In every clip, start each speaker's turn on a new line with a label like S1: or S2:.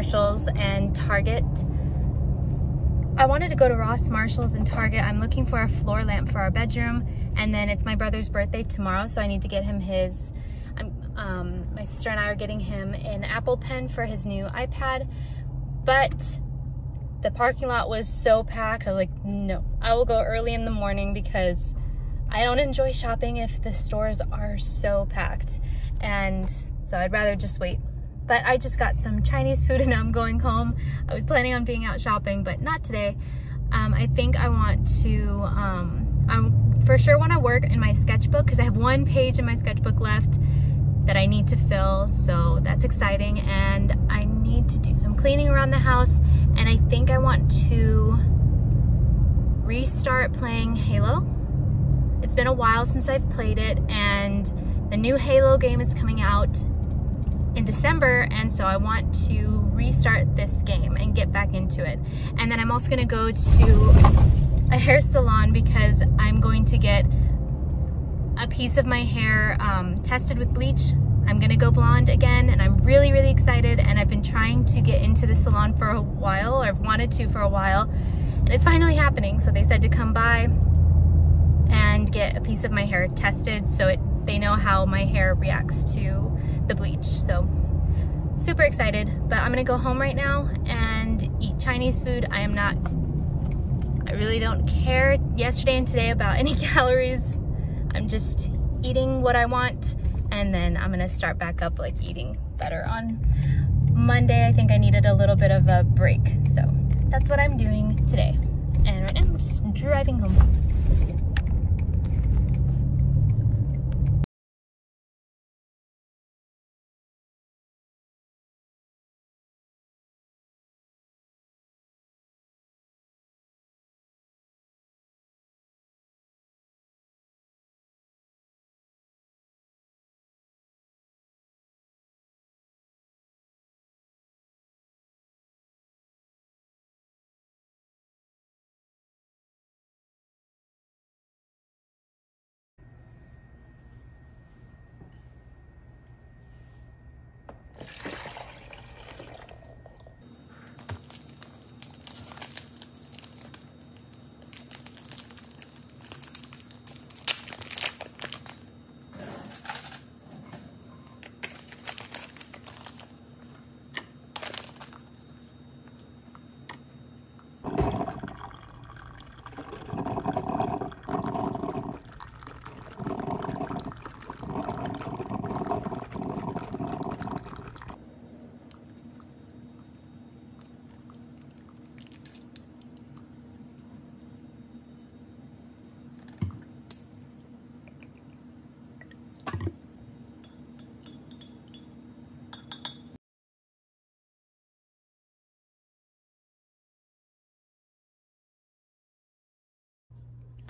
S1: Marshall's and Target. I wanted to go to Ross, Marshall's, and Target. I'm looking for a floor lamp for our bedroom. And then it's my brother's birthday tomorrow, so I need to get him his, um, my sister and I are getting him an Apple Pen for his new iPad. But the parking lot was so packed. I was like, no, I will go early in the morning because I don't enjoy shopping if the stores are so packed. And so I'd rather just wait. But I just got some Chinese food and I'm going home. I was planning on being out shopping, but not today. Um, I think I want to, um, I for sure want to work in my sketchbook because I have one page in my sketchbook left that I need to fill. So that's exciting. And I need to do some cleaning around the house. And I think I want to restart playing Halo. It's been a while since I've played it and the new Halo game is coming out in December and so I want to restart this game and get back into it. And then I'm also gonna go to a hair salon because I'm going to get a piece of my hair um, tested with bleach. I'm gonna go blonde again and I'm really, really excited and I've been trying to get into the salon for a while, or I've wanted to for a while, and it's finally happening. So they said to come by and get a piece of my hair tested so it they know how my hair reacts to the bleach. So super excited, but I'm gonna go home right now and eat Chinese food. I am not, I really don't care yesterday and today about any calories. I'm just eating what I want and then I'm gonna start back up like eating better on Monday. I think I needed a little bit of a break. So that's what I'm doing today. And right now I'm just driving home.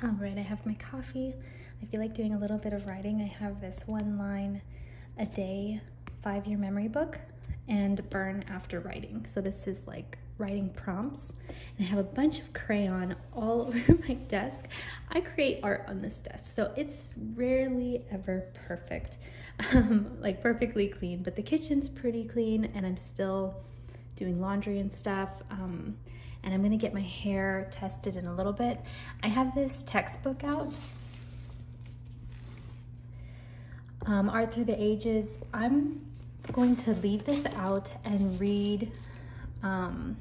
S1: All right, I have my coffee. I feel like doing a little bit of writing. I have this one line a day five-year memory book and burn after writing. So this is like writing prompts. And I have a bunch of crayon all over my desk. I create art on this desk, so it's rarely ever perfect, um, like perfectly clean, but the kitchen's pretty clean and I'm still doing laundry and stuff. Um, and I'm gonna get my hair tested in a little bit. I have this textbook out, um, Art Through the Ages. I'm going to leave this out and read um,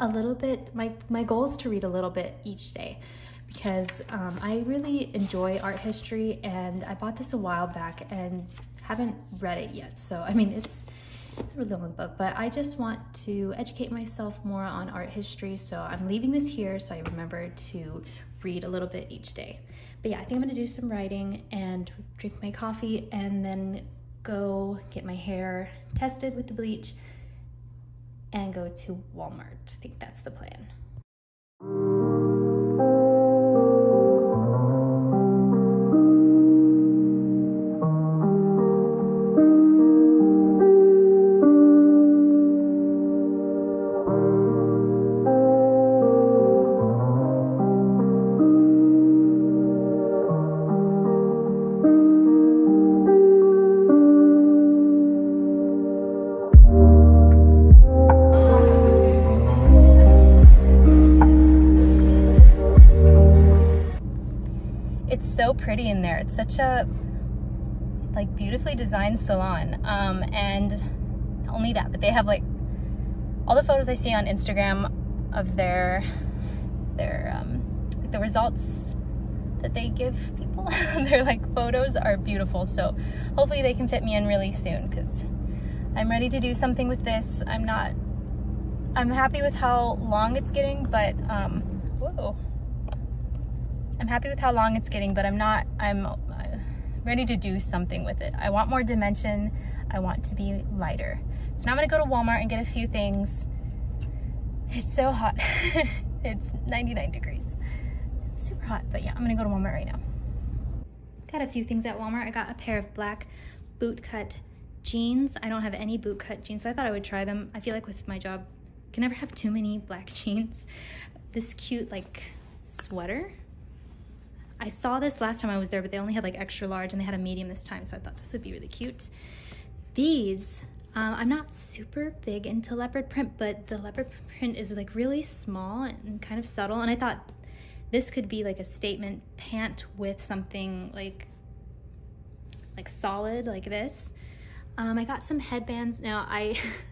S1: a little bit. My, my goal is to read a little bit each day because um, I really enjoy art history and I bought this a while back and haven't read it yet. So, I mean, it's it's a really long book, but I just want to educate myself more on art history. So I'm leaving this here so I remember to read a little bit each day. But yeah, I think I'm gonna do some writing and drink my coffee and then go get my hair tested with the bleach and go to Walmart. I think that's the plan. Pretty in there. It's such a like beautifully designed salon. Um, and only that, but they have like all the photos I see on Instagram of their their um, the results that they give people. their like photos are beautiful. So hopefully they can fit me in really soon because I'm ready to do something with this. I'm not, I'm happy with how long it's getting, but um, whoa. I'm happy with how long it's getting, but I'm not, I'm uh, ready to do something with it. I want more dimension. I want to be lighter. So now I'm gonna go to Walmart and get a few things. It's so hot. it's 99 degrees super hot, but yeah, I'm gonna go to Walmart right now. Got a few things at Walmart. I got a pair of black bootcut jeans. I don't have any bootcut jeans, so I thought I would try them. I feel like with my job, can never have too many black jeans. This cute like sweater. I saw this last time I was there, but they only had like extra large and they had a medium this time, so I thought this would be really cute. These, um, I'm not super big into leopard print, but the leopard print is like really small and kind of subtle, and I thought this could be like a statement pant with something like like solid like this. Um, I got some headbands. Now I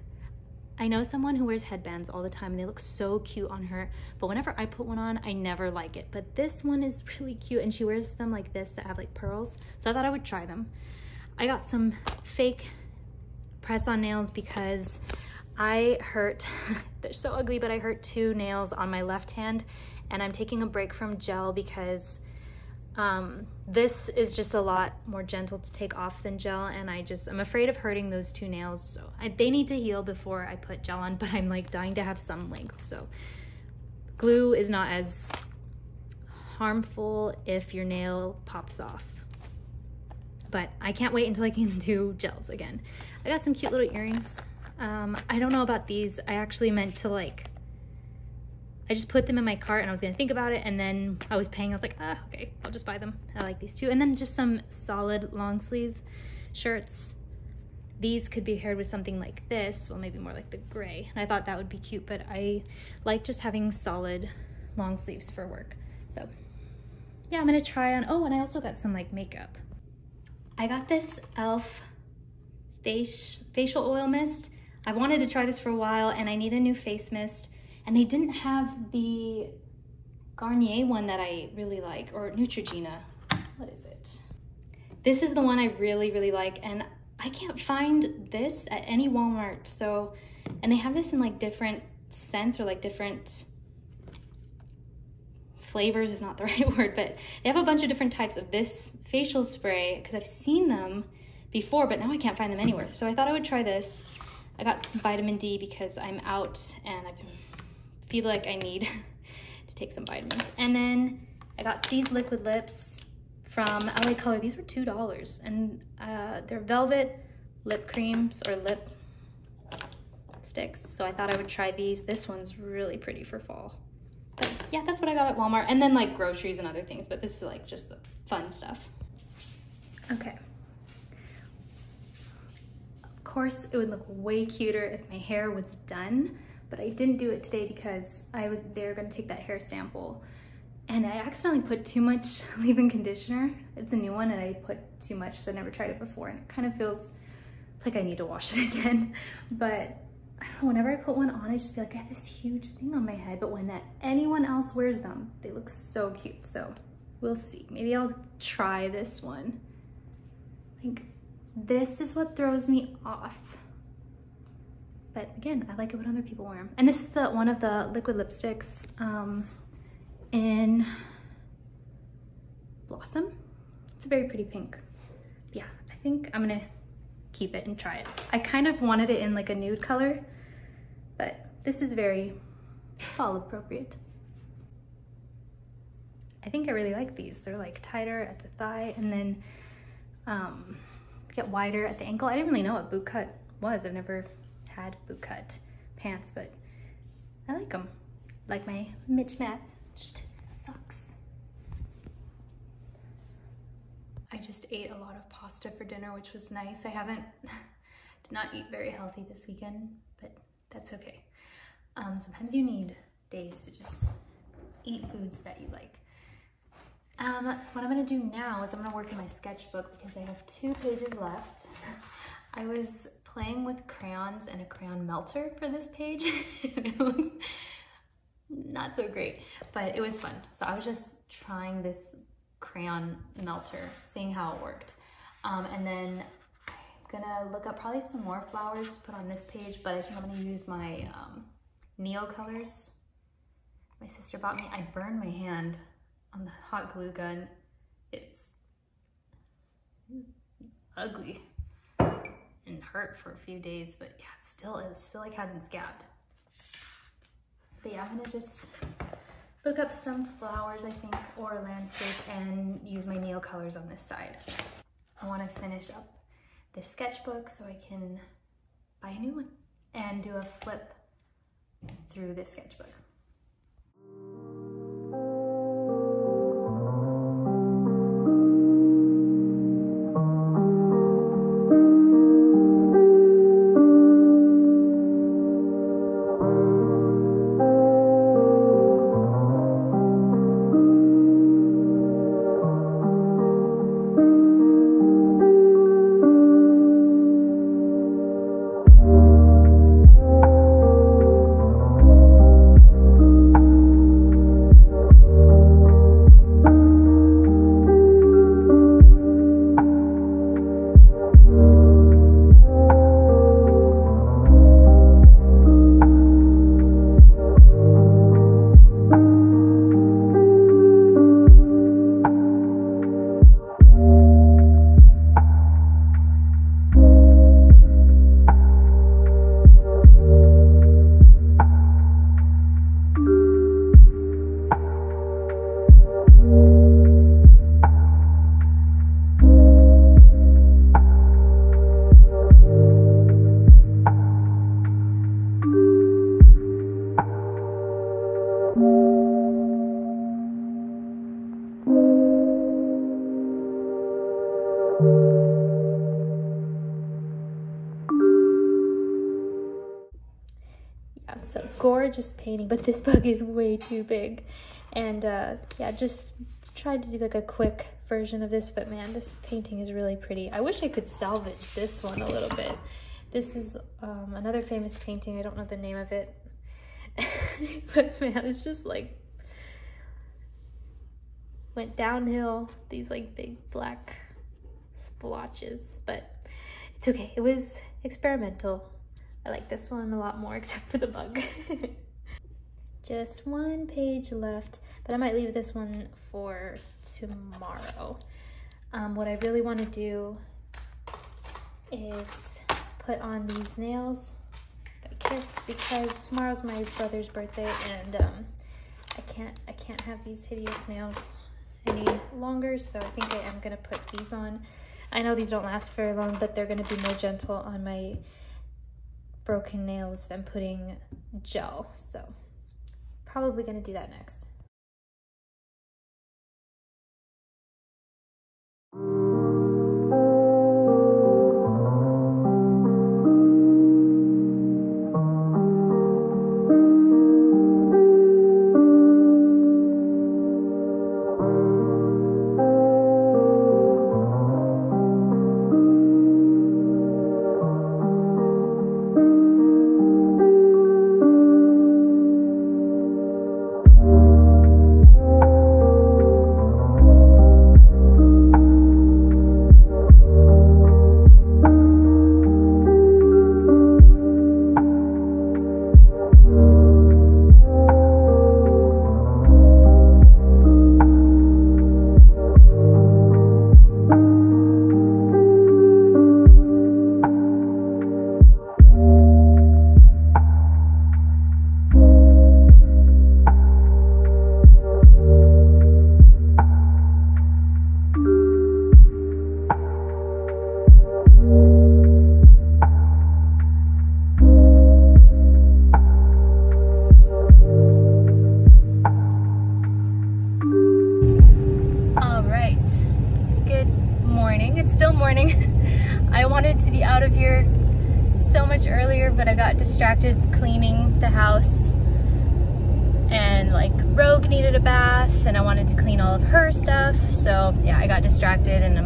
S1: I know someone who wears headbands all the time and they look so cute on her, but whenever I put one on, I never like it. But this one is really cute and she wears them like this that have like pearls. So I thought I would try them. I got some fake press-on nails because I hurt, they're so ugly, but I hurt two nails on my left hand and I'm taking a break from gel because um, this is just a lot more gentle to take off than gel and I just, I'm afraid of hurting those two nails. So I, they need to heal before I put gel on, but I'm like dying to have some length. So glue is not as harmful if your nail pops off. But I can't wait until I can do gels again. I got some cute little earrings. Um, I don't know about these. I actually meant to like I just put them in my cart and I was gonna think about it and then I was paying, I was like, ah, okay, I'll just buy them. I like these two. And then just some solid long sleeve shirts. These could be paired with something like this, well, maybe more like the gray. And I thought that would be cute, but I like just having solid long sleeves for work. So yeah, I'm gonna try on, oh, and I also got some like makeup. I got this e.l.f. Face, facial oil mist. I've wanted to try this for a while and I need a new face mist and they didn't have the Garnier one that I really like, or Neutrogena. What is it? This is the one I really, really like, and I can't find this at any Walmart. So, and they have this in like different scents or like different flavors is not the right word, but they have a bunch of different types of this facial spray because I've seen them before, but now I can't find them anywhere. So I thought I would try this. I got vitamin D because I'm out and I've been feel like I need to take some vitamins. And then I got these liquid lips from LA Color. These were $2 and uh, they're velvet lip creams or lip sticks. So I thought I would try these. This one's really pretty for fall. But yeah, that's what I got at Walmart. And then like groceries and other things, but this is like just the fun stuff. Okay. Of course, it would look way cuter if my hair was done but I didn't do it today because I was they were gonna take that hair sample and I accidentally put too much leave-in conditioner. It's a new one and I put too much so I never tried it before and it kind of feels like I need to wash it again. But I don't know, whenever I put one on, I just feel like I have this huge thing on my head, but when that, anyone else wears them, they look so cute. So we'll see. Maybe I'll try this one. Like, this is what throws me off but again, I like it when other people wear them. And this is the one of the liquid lipsticks um, in Blossom. It's a very pretty pink. Yeah, I think I'm gonna keep it and try it. I kind of wanted it in like a nude color, but this is very fall appropriate. I think I really like these. They're like tighter at the thigh and then um, get wider at the ankle. I didn't really know what boot cut was. I've never had boot cut pants, but I like them. Like my mismatched socks. I just ate a lot of pasta for dinner, which was nice. I haven't, did not eat very healthy this weekend, but that's okay. Um, sometimes you need days to just eat foods that you like. Um, what I'm gonna do now is I'm gonna work in my sketchbook because I have two pages left. I was playing with crayons and a crayon melter for this page. it not so great, but it was fun. So I was just trying this crayon melter, seeing how it worked. Um, and then I'm gonna look up probably some more flowers to put on this page, but I think I'm gonna use my um, Neocolors. My sister bought me, I burned my hand on the hot glue gun. It's ugly hurt for a few days, but yeah, it still, it still like hasn't scabbed. But yeah, I'm gonna just look up some flowers, I think, or landscape and use my Neocolors on this side. I wanna finish up this sketchbook so I can buy a new one and do a flip through this sketchbook. Gorgeous painting, but this bug is way too big. And uh, yeah, just tried to do like a quick version of this, but man, this painting is really pretty. I wish I could salvage this one a little bit. This is um, another famous painting. I don't know the name of it. but man, it's just like went downhill. These like big black splotches, but it's okay. It was experimental. I like this one a lot more except for the bug. Just one page left, but I might leave this one for tomorrow. Um, what I really want to do is put on these nails by Kiss because tomorrow's my brother's birthday and um, I can't I can't have these hideous nails any longer so I think I am gonna put these on. I know these don't last very long but they're gonna be more gentle on my broken nails than putting gel so probably gonna do that next.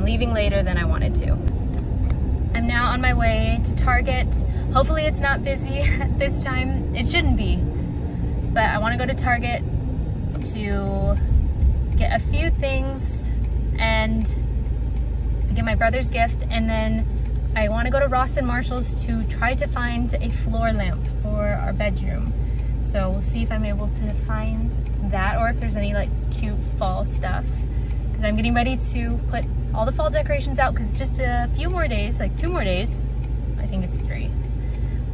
S1: Leaving later than I wanted to. I'm now on my way to Target. Hopefully it's not busy this time. It shouldn't be. But I want to go to Target to get a few things and get my brother's gift and then I want to go to Ross and Marshall's to try to find a floor lamp for our bedroom. So we'll see if I'm able to find that or if there's any like cute fall stuff. Because I'm getting ready to put all the fall decorations out because just a few more days, like two more days, I think it's three,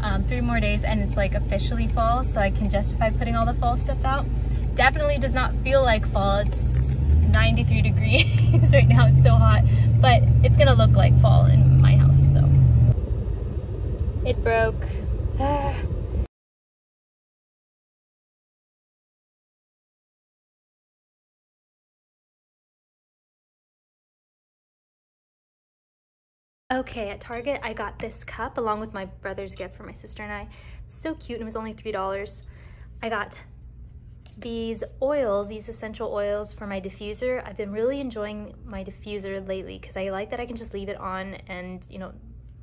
S1: um, three more days and it's like officially fall so I can justify putting all the fall stuff out. Definitely does not feel like fall. It's 93 degrees right now, it's so hot, but it's gonna look like fall in my house, so. It broke. Okay, at Target, I got this cup along with my brother's gift for my sister and I. It's so cute, and it was only $3. I got these oils, these essential oils for my diffuser. I've been really enjoying my diffuser lately because I like that I can just leave it on and, you know,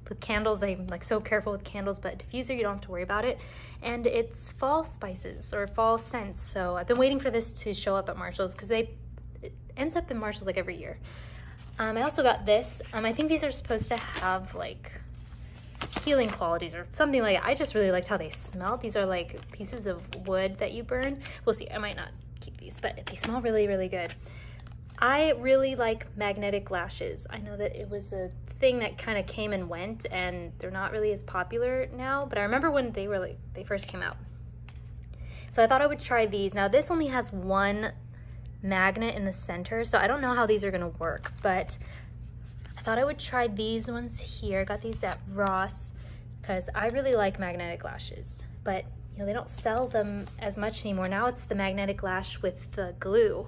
S1: with candles, I'm like so careful with candles, but diffuser, you don't have to worry about it. And it's fall spices or fall scents. So I've been waiting for this to show up at Marshall's because they, it ends up in Marshall's like every year. Um, I also got this. Um, I think these are supposed to have like healing qualities or something like that. I just really liked how they smell. These are like pieces of wood that you burn. We'll see, I might not keep these, but they smell really, really good. I really like magnetic lashes. I know that it was a thing that kind of came and went and they're not really as popular now, but I remember when they were like, they first came out. So I thought I would try these. Now this only has one magnet in the center. So I don't know how these are gonna work, but I thought I would try these ones here. I got these at Ross because I really like magnetic lashes, but you know, they don't sell them as much anymore. Now it's the magnetic lash with the glue.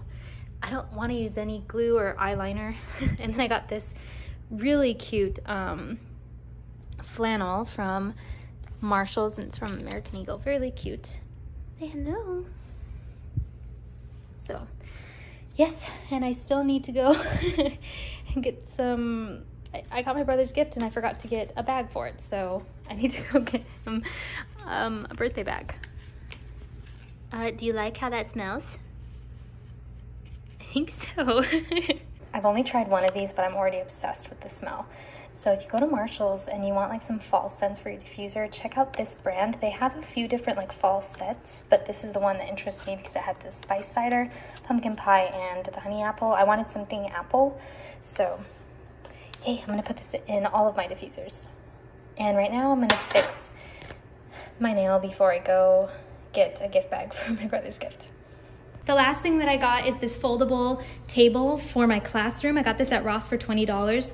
S1: I don't wanna use any glue or eyeliner. and then I got this really cute um, flannel from Marshall's and it's from American Eagle. Really cute. Say hello. So yes, and I still need to go and get some, I, I, got my brother's gift and I forgot to get a bag for it. So I need to go get him um, a birthday bag. Uh, do you like how that smells? I think so. I've only tried one of these, but I'm already obsessed with the smell. So if you go to Marshall's and you want like some fall scents for your diffuser, check out this brand. They have a few different like fall sets, but this is the one that interests me because it had the spice cider, pumpkin pie, and the honey apple. I wanted something apple, so yay, I'm gonna put this in all of my diffusers. And right now I'm gonna fix my nail before I go get a gift bag for my brother's gift. The last thing that I got is this foldable table for my classroom. I got this at Ross for $20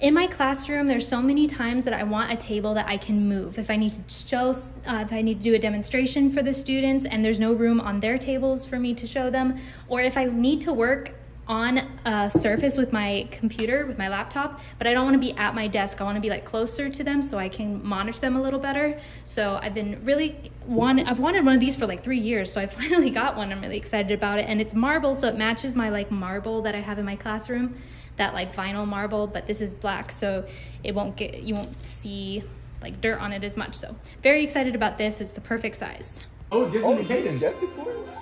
S1: in my classroom, there's so many times that I want a table that I can move. If I need to show, uh, if I need to do a demonstration for the students and there's no room on their tables for me to show them, or if I need to work on a surface with my computer, with my laptop, but I don't wanna be at my desk. I wanna be like closer to them so I can monitor them a little better. So I've been really, one, I've wanted one of these for like three years, so I finally got one. I'm really excited about it. And it's marble, so it matches my like marble that I have in my classroom that like vinyl marble, but this is black, so it won't get, you won't see like dirt on it as much. So very excited about this. It's the perfect size.
S2: Oh, just oh, Caden. Get the coins?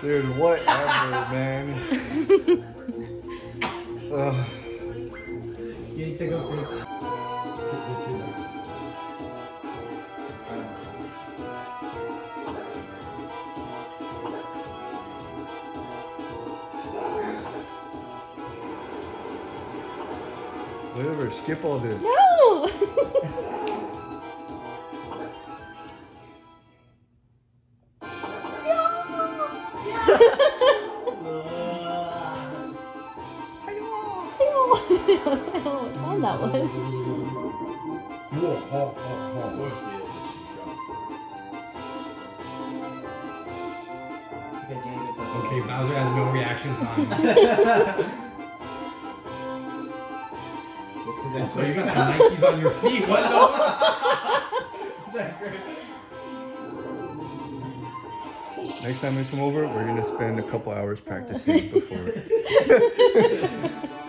S2: Dude, whatever, man. Ugh. You need to go Whatever, skip all this.
S1: No! on that one.
S2: Okay, Bowser has no reaction time. so you got the Nikes on your feet. What the? Is that great?
S3: Next time we come over, we're gonna spend a couple hours practicing before.